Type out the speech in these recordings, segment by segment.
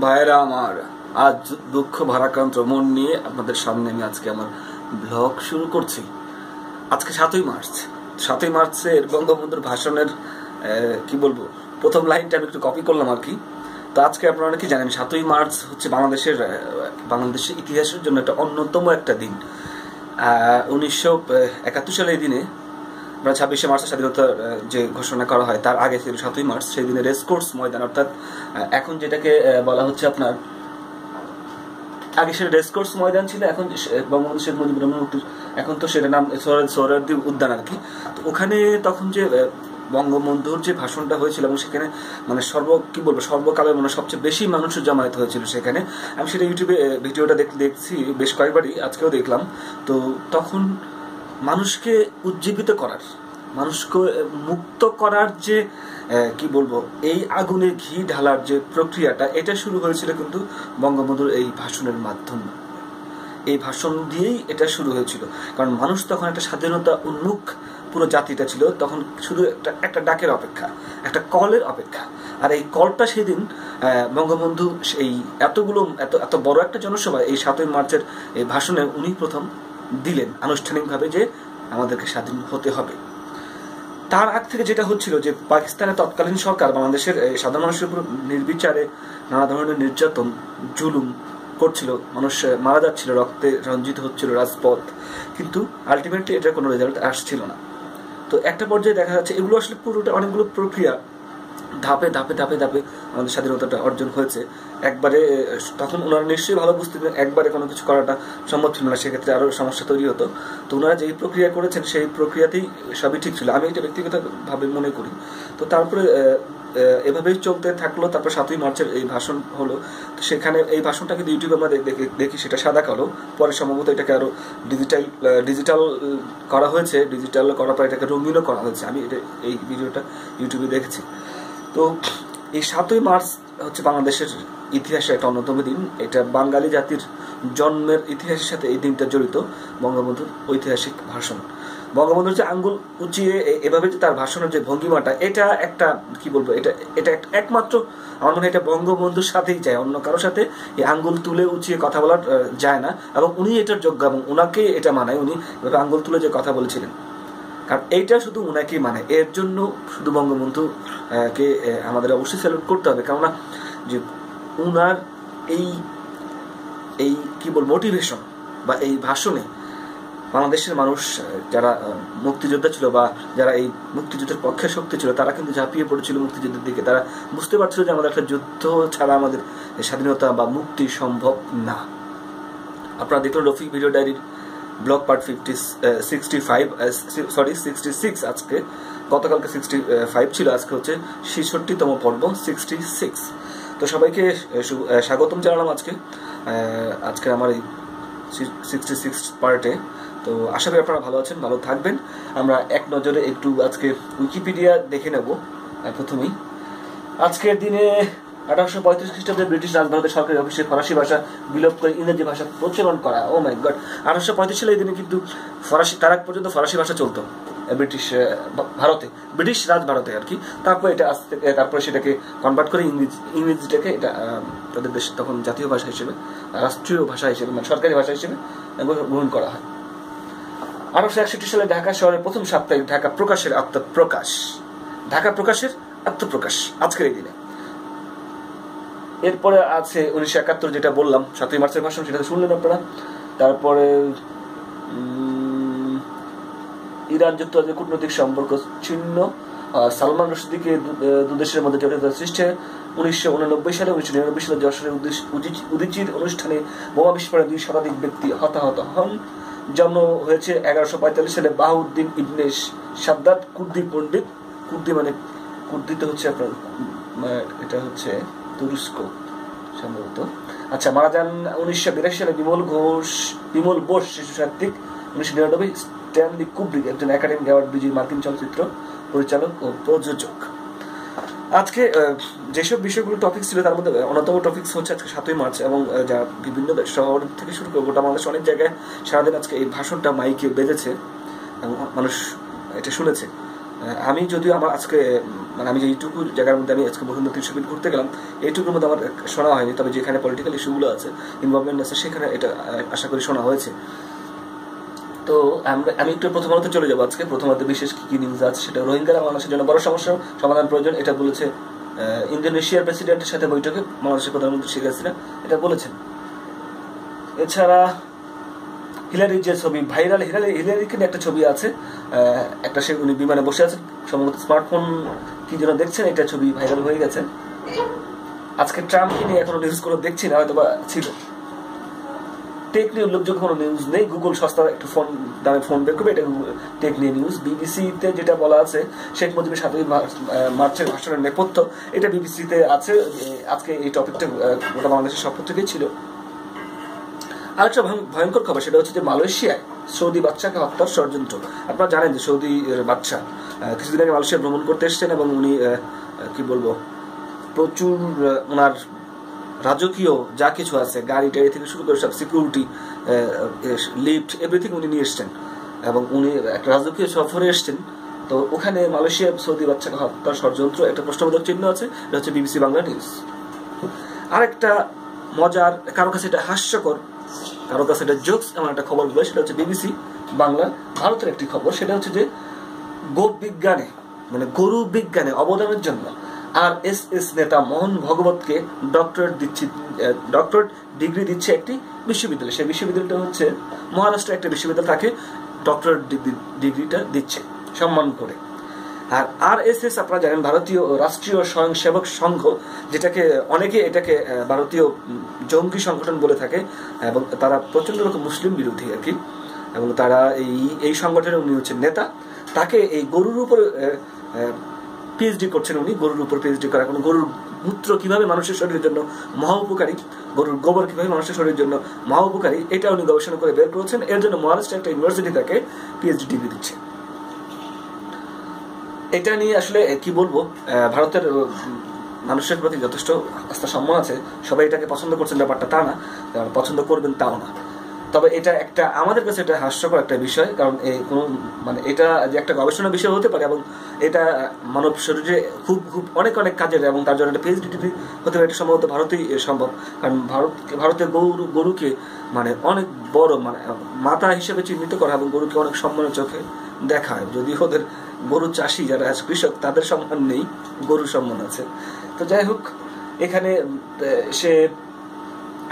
ভাইয়েরা, আমার আজ দুঃখ, ভারাক্রান্ত মন নিয়ে আপনাদের সামনে আমি আজকে আমার ব্লগ শুরু করছি। আজকে সাতই মার্চ। সাতই মার্চের বঙ্গবন্ধুর ভাষণের কি বলব, প্রথম লাইনটা আমি একটু কপি করলাম আর কি। তো আজকে আপনারা কি জানেন, সাতই মার্চ হচ্ছে বাংলাদেশের বাংলাদেশের ইতিহাসের জন্য একটা অন্যতম একটা দিন। উনিশশো একাত্তর সালে এই দিনে আমরা ছাব্বিশে মার্চ স্বাধীনতার যে ঘোষণা করা হয়, তার আগে ছিল সাতই মার্চ, সেই দিনে রেসকোর্স ময়দান, অর্থাৎ এখন যেটাকে বলা হচ্ছে আপনার আগে সেটা রেসকোর্স ময়দান ছিল, এখন বঙ্গবন্ধু শেখ মুজিবুর রহমান এখন তো সেটা নাম সোহরাদ- সোহরাওয়ার্দী উদ্যান আর কি। তো ওখানে তখন যে বঙ্গবন্ধুর যে ভাষণটা হয়েছিল এবং সেখানে মানে সর্ব, কি বলব, সর্বকালের মানে সবচেয়ে বেশি মানুষের জমায়েত হয়েছিল সেখানে। আমি সেটা ইউটিউবে ভিডিওটা দেখ- দেখছি, বেশ কয়েকবারই, আজকেও দেখলাম। তো তখন মানুষকে উজ্জীবিত করার, মানুষকে মুক্ত করার যে কি বলব, এই আগুনে ঘি ঢালার যে প্রক্রিয়াটা, এটা শুরু হয়েছিল কিন্তু বঙ্গবন্ধুর এই ভাষণের মাধ্যমে। এই ভাষণ দিয়েই এটা শুরু হয়েছিল। কারণ মানুষ তখন একটা স্বাধীনতা উন্মুখ পুরো জাতিটা ছিল, তখন শুধু একটা একটা ডাকের অপেক্ষা, একটা কলের অপেক্ষা। আর এই কলটা সেদিন বঙ্গবন্ধু সেই এতগুলো, এত এত বড় একটা জনসভা এই সাতই মার্চের এই ভাষণে উনি প্রথম দিলেন আনুষ্ঠানিকভাবে যে আমাদেরকে স্বাধীন হতে হবে। তার আগ থেকে যেটা হচ্ছিল যে পাকিস্তানের তৎকালীন সরকার বাংলাদেশের সাধারণ মানুষের উপর নির্বিচারে নানা ধরনের নির্যাতন, জুলুম করছিল, মানুষ মারা যাচ্ছিল, রক্তে রঞ্জিত হচ্ছিল রাজপথ। কিন্তু আলটিমেটলি এটার কোনো রেজাল্ট আসছিল না। তো একটা পর্যায়ে দেখা যাচ্ছে এগুলো আসলে পুরোটা অনেকগুলো প্রক্রিয়া ধাপে ধাপে ধাপে ধাপে আমাদের স্বাধীনতাটা অর্জন হয়েছে। একবারে তখন ওনারা নিশ্চয়ই ভালো বুঝতে পারেন একবারে কোনো কিছু করাটা সম্ভব ছিল না, সেক্ষেত্রে আরও সমস্যা তৈরি হতো। তো ওনারা যেই প্রক্রিয়া করেছেন, সেই প্রক্রিয়াতেই সবই ঠিক ছিল। আমি এটা ব্যক্তিগতভাবে মনে করি। তো তারপরে এভাবেই চলতে থাকল। তারপর সাতই মার্চের এই ভাষণ হলো। তো সেখানে এই ভাষণটা কিন্তু ইউটিউবে আমরা দেখি সেটা সাদা কালো। পরে সম্ভবত এটাকে আরও ডিজিটাল ডিজিটাল করা হয়েছে। ডিজিটাল করার পর এটাকে রঙিনও করা হয়েছে। আমি এটা, এই ভিডিওটা ইউটিউবে দেখেছি। তো এই সাতই মার্চ হচ্ছে বাংলাদেশের ইতিহাসে একটা অন্যতম দিন। এটা বাঙালি জাতির জন্মের ইতিহাসের সাথে এই দিনটা জড়িত বঙ্গবন্ধুর ঐতিহাসিক ভাষণ। বঙ্গবন্ধুর যে আঙ্গুল উঁচিয়ে এভাবে যে তার ভাষণের যে ভঙ্গিমাটা এটা একটা কি বলব এটা এটা একমাত্র আমার মনে হয় এটা বঙ্গবন্ধুর সাথেই যায় অন্য কারোর সাথে এই আঙ্গুল তুলে উঁচিয়ে কথা আহ, যায় না। এবং উনি এটার যোগ্য এবং উনাকে এটা মানায় উনি এভাবে আঙ্গুল তুলে যে কথা বলেছিলেন। কারণ এইটা শুধু উনাকেই মানে এর জন্য শুধু বঙ্গবন্ধু কে আমাদের অবশ্যই স্যালুট করতে হবে। কেননা যে উনার এই এই কি বল মোটিভেশন বা এই ভাষণে বাংলাদেশের মানুষ যারা মুক্তিযোদ্ধা ছিল বা যারা এই মুক্তিযুদ্ধের পক্ষে শক্তি ছিল, তারা কিন্তু ঝাঁপিয়ে পড়েছিল মুক্তিযুদ্ধের দিকে। তারা বুঝতে পারছিল যে আমাদের একটা যুদ্ধ ছাড়া আমাদের স্বাধীনতা বা মুক্তি সম্ভব না। আপনারা দেখলেন রফিক ভিডিও ডায়েরির blog part fifty sixty five sorry sixty six আজকে। গতকালকে সিক্সটি ফাইভ ছিল, আজকে হচ্ছে ছেষট্টিতম পর্ব সিক্সটি সিক্স তো সবাইকে স্বাগতম জানালাম আজকে। আজকে আমার এই সিক্সটি সিক্স পার্টে তো আশা করি আপনারা ভালো আছেন, ভালো থাকবেন। আমরা এক নজরে একটু আজকে উইকিপিডিয়া দেখে নেব প্রথমেই। আজকের দিনে আঠারোশো পঁয়ত্রিশ খ্রিস্টাব্দে ব্রিটিশ রাজভারতের সরকারি অফিসে ফরাসি ভাষা, বিলোপ করে ইংরেজি ভাষা প্রচলন করা। ও মাই গড আঠারোশো পঁয়ত্রিশ সালে এই দিনে কিন্তু ফরাসি, তার আগ পর্যন্ত ফরাসি ভাষা চলতো ব্রিটিশ ভারতে, ব্রিটিশ রাজ ভারতে আর কি। তারপর এটা আস্তে তারপরে সেটাকে কনভার্ট করে ইংরেজি, ইংরেজিটাকে এটা তাদের দেশ তখন জাতীয় ভাষা হিসেবে, রাষ্ট্রীয় ভাষা হিসেবে মানে সরকারি ভাষা হিসেবে গ্রহণ করা হয়। আঠারোশো একষট্টি সালে ঢাকা শহরের প্রথম সাপ্তাহিক ঢাকা প্রকাশের আত্মপ্রকাশ। ঢাকা প্রকাশের আত্মপ্রকাশ, আজকের এই দিনে। এরপরে আছে উনিশশো একাত্তর যেটা বললাম সাতই মার্চের ভাষণ সেটা শুনলেন আপনারা। তারপরে ইরান যুক্তরাজ্যের কূটনৈতিক সম্পর্ক ছিন্ন। সালমান রশিদিকে দুদেশের মধ্যে জটিলতা সৃষ্টি উনিশশো উননব্বই সালে উনিশশো নিরানব্বই সালে যশোরের উদ্দেশ- উদিচ- অনুষ্ঠানে বোমা বিস্ফোরণে দুই শতাধিক ব্যক্তি হতাহত হন। জন্ম হয়েছে এগারোশো পঁয়তাল্লিশ সালে বাহুদ্দিন ইবনে সাদ্দাত কুর্দি পণ্ডিত। কুর্দি মানে কুর্দি হচ্ছে আপনার উম, এটা হচ্ছে তুরস্ক, সম্ভবত। আচ্ছা মারা যান উনিশশো বিরাশি সালে বিমল ঘোষ, বিমল বোস শিশু সাহিত্যিক। উনিশশো নিরানব্বই, স্ট্যানলি কুব্রিক একজন একাডেমি অ্যাওয়ার্ড বিজয়ী মার্কিন চলচ্চিত্র পরিচালক ও প্রযোজক। আজকে যেসব বিষয়গুলো টপিক ছিল, তার মধ্যে অন্যতম টপিক হচ্ছে আজকে সাতই মার্চ এবং যা বিভিন্ন শহর থেকে শুরু করে গোটা বাংলাদেশ, অনেক জায়গায় সারাদিন আজকে এই ভাষণটা মাইকে বেঁধেছে এবং মানুষ এটা শুনেছে। আমি যদিও আমার আজকে মানে আমি যে এইটুকু জায়গার মধ্যে আমি আজকে বসুন্ধরা তিনশো ফিট ঘুরতে গেলাম, এইটুকুর মধ্যে আমার শোনা হয়নি। তবে যেখানে পলিটিক্যাল ইস্যুগুলো আছে ইনভলভমেন্ট আছে, সেখানে এটা আশা করি শোনা হয়েছে। তো আমরা, আমি একটু প্রথমত চলে যাব আজকে। প্রথমত বিশেষ কি কি নিউজ আছে, সেটা রোহিঙ্গারা বাংলাদেশের জন্য বড় সমস্যা, সমাধান প্রয়োজন, এটা বলেছে ইন্দোনেশিয়ার প্রেসিডেন্টের সাথে বৈঠকে বাংলাদেশের প্রধানমন্ত্রী শেখ হাসিনা, এটা বলেছেন। এছাড়া হিলারির যে ছবি ভাইরাল, হিলারি, হিলারির কিন্তু একটা ছবি আছে একটা সে উনি বিমানে বসে আছেন সম্ভবত স্মার্টফোন, কি যেন দেখছেন এটা ছবি ভাইরাল হয়ে গেছে। আজকে ট্রাম্পকে নিয়ে এখনও নিউজ করে দেখছি না হয়তো বা ছিল। টেক নিয়ে উল্লেখযোগ্য কোনো নিউজ নেই। গুগল সস্তা একটু ফোন দামে ফোন বের করবে, এটা টেক নিয়ে নিউজ বিবিসিতে যেটা বলা আছে, শেখ মুজিবের সাতই মার্চের ভাষণের নেপথ্য, এটা বিবিসিতে আছে আজকে এই টপিকটা গোটা বাংলাদেশের সব থেকেই ছিল। আরেকটা ভয়ঙ্কর খবর, সেটা হচ্ছে যে মালয়েশিয়ায় সৌদি বাচ্চাকে হত্যার ষড়যন্ত্র। আপনারা জানেন যে সৌদি বাচ্চা কিছুদিন আগে মালয়েশিয়া ভ্রমণ করতে এসেছেন এবং উনি কি বলব, প্রচুর ওনার রাজকীয় যা কিছু আছে, গাড়ি টাড়ি থেকে শুরু করে সব সিকিউরিটি লিফট এভরিথিং উনি নিয়ে এসছেন। এবং উনি একটা রাজকীয় সফরে এসছেন। তো ওখানে মালয়েশিয়া সৌদি বাচ্চাকে হত্যার ষড়যন্ত্র একটা প্রশ্নবোধক চিহ্ন আছে, এটা হচ্ছে বিবিসি বাংলা নিউজ আরেকটা মজার, কারও কাছে এটা হাস্যকর কারও কাছে এটা জোকস এমন একটা খবর বলে সেটা হচ্ছে বিবিসি বাংলা ভারতের একটি খবর, সেটা হচ্ছে যে গো বিজ্ঞানে মানে গরু বিজ্ঞানে অবদানের জন্য আর এস এস নেতা মোহন ভগবতকে ডক্টরেট দিচ্ছে ডক্টরেট ডিগ্রি দিচ্ছে একটি বিশ্ববিদ্যালয়। সেই বিশ্ববিদ্যালয়টা হচ্ছে মহারাষ্ট্রের একটা বিশ্ববিদ্যালয়, তাকে ডক্টরেট ডিগ্রিটা দিচ্ছে, সম্মান করে। আর আর এস এস আপনারা জানেন, ভারতীয় রাষ্ট্রীয় স্বয়ংসেবক সংঘ, যেটাকে অনেকে এটাকে ভারতীয় জঙ্গি সংগঠন বলে থাকে, এবং তারা প্রচণ্ড রকম মুসলিম বিরোধী আর কি। এবং তারা এই এই সংগঠনের উনি হচ্ছেন নেতা। তাকে এই গরুর উপর পিএইচডি করছেন উনি। গরুর উপর পিএইচডি করা। কোনো গরুর মূত্র কীভাবে মানুষের শরীরের জন্য মহা উপকারী? গরুর গোবর কীভাবে মানুষের শরীরের জন্য মহা উপকারী? এটা উনি গবেষণা করে বের করেছেন। এর জন্য মহারাষ্ট্র একটা ইউনিভার্সিটি তাকে পিএইচডি ডিগ্রি দিচ্ছে। এটা নিয়ে আসলে কি বলব ভারতের মানুষের প্রতি যথেষ্ট আস্থা সম্মান আছে। সবাই এটাকে পছন্দ করছেন, ব্যাপারটা তা না। পছন্দ করবেন তাও না। তবে এটা একটা, আমাদের কাছে এটা হাস্যকর একটা বিষয়, কারণ এই কোনো মানে এটা যে একটা গবেষণা বিষয় হতে পারে, এবং এটা মানব শরীরে খুব খুব অনেক অনেক কাজের এবং তার জন্য একটা পিএইচডি ডিগ্রি হতে পারে, এটা সম্ভবত ভারতেই সম্ভব। কারণ ভারত ভারতের গরু, গরুকে মানে অনেক বড় মানে মাতা হিসেবে চিহ্নিত করা, এবং গরুকে অনেক সম্মানের চোখে দেখায় যদি ওদের গরু চাষি যারা কৃষক, তাদের সম্মান নেই, গরুর সম্মান আছে। তো যাই হোক, এখানে সে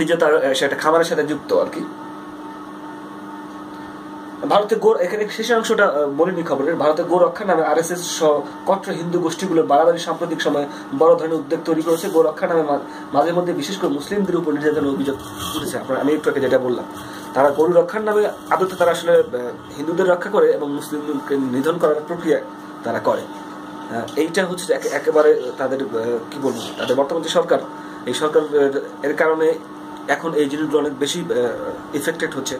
নিজে তার সেটা খাবারের সাথে যুক্ত আর কি। ভারতের গোর এখানে শেষ অংশটা বলিনি খবরের। ভারতের গো রক্ষা নামে আর এস এস কট্টর হিন্দু গোষ্ঠীগুলোর বাড়াবাড়ি সাম্প্রতিক সময়ে বড় ধরনের উদ্যোগ তৈরি করেছে। গো রক্ষা নামে মাঝে মধ্যে বিশেষ করে মুসলিমদের উপর নির্যাতনের অভিযোগ উঠেছে আমি একটু যেটা বললাম তারা গরু রক্ষার নামে আদতে তারা আসলে হিন্দুদের রক্ষা করে এবং মুসলিমকে নিধন করার প্রক্রিয়া তারা করে। এইটা হচ্ছে একেবারে তাদের কি বলব, তাদের বর্তমান যে সরকার, এই সরকার এর কারণে এখন এই জিনিসগুলো অনেক বেশি ইফেক্টেড হচ্ছে।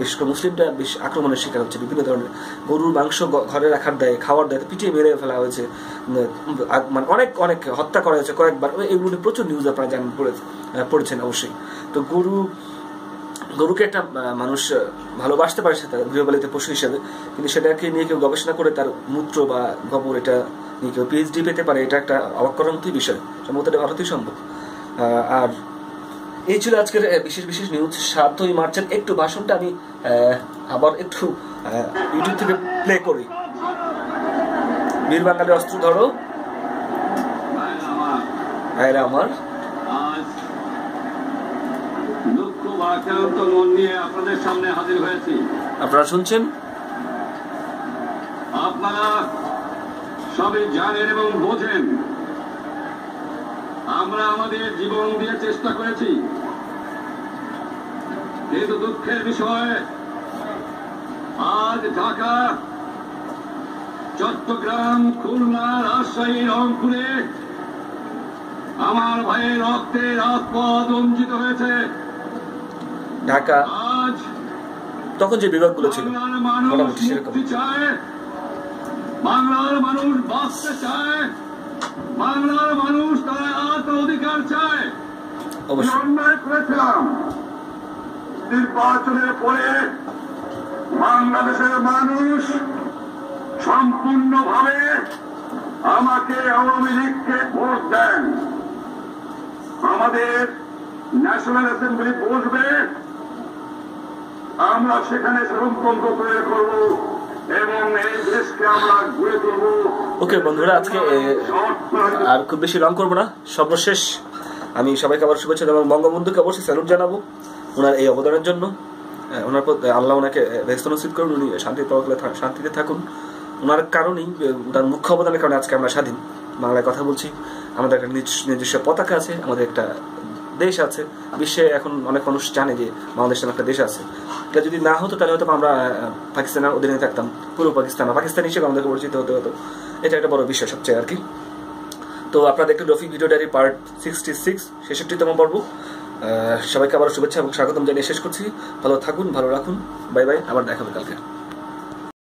বিশেষ করে মুসলিমরা বেশ আক্রমণের শিকার হচ্ছে। বিভিন্ন ধরনের গরুর মাংস ঘরে রাখার দেয়, খাওয়ার দেয় পিটিয়ে মেরে ফেলা হয়েছে। মানে অনেক অনেক হত্যা করা হয়েছে কয়েকবার। এগুলো প্রচুর নিউজ আপনারা জানেন পড়েছেন অবশ্যই। তো গরু গরুকে একটা মানুষ ভালোবাসতে পারে তার গৃহপালিত পশু হিসেবে, কিন্তু সেটাকে নিয়ে কেউ গবেষণা করে তার মূত্র বা গোবর এটা নিয়ে কেউ পিএইচডি পেতে পারে, এটা একটা অবাক বিষয়, সম্ভবত এটা ভারতেই সম্ভব। আর এই ছিল আজকের বিশেষ বিশেষ নিউজ সাতই মার্চের একটু ভাষণটা আমি আবার একটু ইউটিউব থেকে প্লে করি। বীর বাঙালি অস্ত্র ধরো। ভাইরা আমার। আপনাদের সামনে হাজির হয়েছি। আপনারা শুনছেন? আপনারা সবই জানেন এবং বোঝেন। আমরা আমাদের জীবন দিয়ে চেষ্টা করেছি। কিন্তু দুঃখের বিষয় আজ ঢাকা চট্টগ্রাম খুলনা রাজশাহী রংপুরে আমার ভাইয়ের রক্তে রাজপথ বঞ্চিত হয়েছে। ঢাকা তখন যে বিভাগগুলো ছিল মোটামুটি সেরকম। বাংলার মানুষ বাঁচতে চায়। বাংলার মানুষ তারা আত্ম অধিকার চায়। অবশ্যই। অন্যায় করেছিলাম। নির্বাচনের পরে বাংলাদেশের মানুষ সম্পূর্ণভাবে আমাকে আওয়ামী লীগকে ভোট দেন। আমাদের ন্যাশনাল অ্যাসেম্বলি বসবে। আমরা সেখানে সাধারণতন্ত্র তৈরি করব ওকে বন্ধুরা, আজকে আর খুব বেশি লং করব না। সর্বশেষ আমি সবাইকে আবার শুভেচ্ছা এবং বঙ্গবন্ধুকে অবশ্যই স্যালুট জানাব ওনার এই অবদানের জন্য। ওনার আল্লাহ ওনাকে ব্যস্ত নসিব করুন, উনি শান্তি তরফে শান্তিতে থাকুন। ওনার কারণেই তার মুখ্য অবদানের কারণে আজকে আমরা স্বাধীন বাংলায় কথা বলছি। আমাদের একটা নিজ- নিজস্ব পতাকা আছে, আমাদের একটা দেশ আছে, বিশ্বে এখন অনেক মানুষ জানে যে বাংলাদেশ একটা দেশ আছে। এটা যদি না হতো, তাহলে হয়তো আমরা পাকিস্তানের অধীনে থাকতাম পুরো পাকিস্তান পাকিস্তান হিসেবে আমাদেরকে পরিচিত হতে হতো। এটা একটা বড় বিষয় সবচেয়ে আর কি। তো আপনারা দেখলেন Rafiq video diary part sixty six, ছেষট্টিতম পর্ব। সবাইকে আবার শুভেচ্ছা এবং স্বাগতম জানিয়ে শেষ করছি। ভালো থাকুন, ভালো রাখুন। বাই বাই, আবার দেখা হবে কালকে।